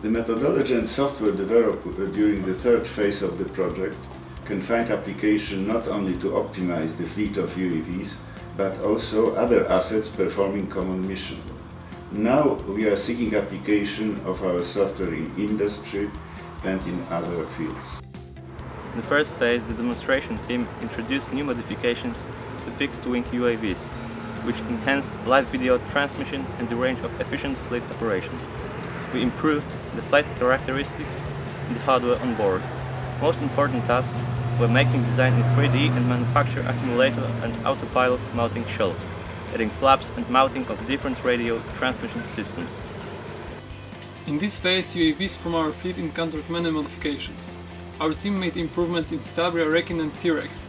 The methodology and software developed uh, during the third phase of the project can find application not only to optimize the fleet of UAVs, but also other assets performing common mission. Now we are seeking application of our software in industry and in other fields. In the first phase, the demonstration team introduced new modifications to fixed-wing UAVs, which enhanced live video transmission and the range of efficient fleet operations. We improved the flight characteristics and the hardware on board. Most important tasks were making design in 3D and manufacture accumulator and autopilot mounting shelves, adding flaps and mounting of different radio transmission systems. In this phase, UAVs from our fleet encountered many modifications. Our team made improvements in Citabria, Rekin and T-Rex,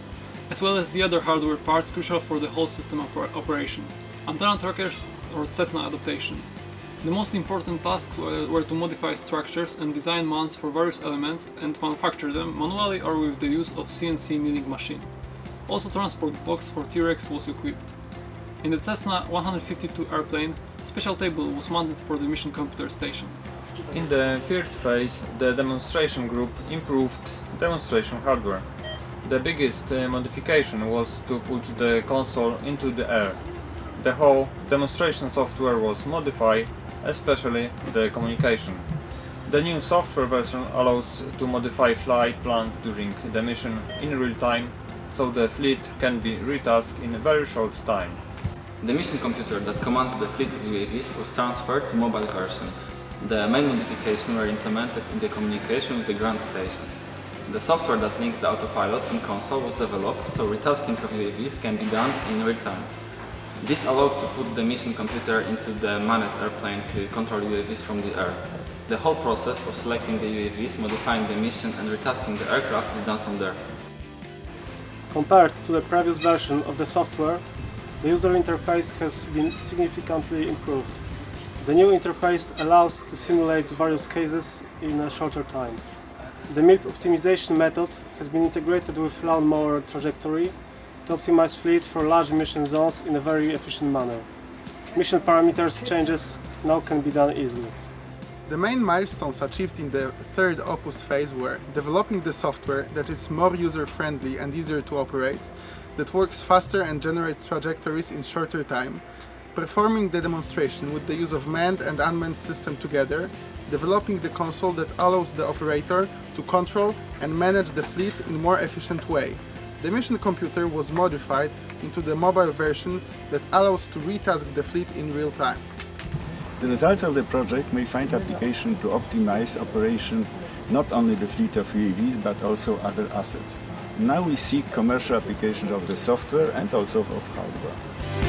as well as the other hardware parts crucial for the whole system oper operation, antenna trackers or Cessna adaptation. The most important tasks were to modify structures and design mounts for various elements and manufacture them manually or with the use of CNC milling machine. Also transport box for T-Rex was equipped. In the Cessna 152 airplane, special table was mounted for the mission computer station. In the third phase, the demonstration group improved demonstration hardware. The biggest uh, modification was to put the console into the air. The whole demonstration software was modified, especially the communication. The new software version allows to modify flight plans during the mission in real time, so the fleet can be retasked in a very short time. The mission computer that commands the fleet UAVs was transferred to mobile version. The main modifications were implemented in the communication with the ground stations. The software that links the autopilot and console was developed so retasking of UAVs can be done in real time. This allowed to put the mission computer into the manned airplane to control UAVs from the air. The whole process of selecting the UAVs, modifying the mission and retasking the aircraft is done from there. Compared to the previous version of the software, the user interface has been significantly improved. The new interface allows to simulate various cases in a shorter time. The MIP optimization method has been integrated with lawnmower trajectory to optimize fleet for large mission zones in a very efficient manner. Mission parameters changes now can be done easily. The main milestones achieved in the third Opus phase were developing the software that is more user-friendly and easier to operate, that works faster and generates trajectories in shorter time, performing the demonstration with the use of manned and unmanned system together, developing the console that allows the operator to control and manage the fleet in more efficient way. The mission computer was modified into the mobile version that allows to retask the fleet in real time. The results of the project may find application to optimize operation not only the fleet of UAVs but also other assets. Now we seek commercial application of the software and also of hardware.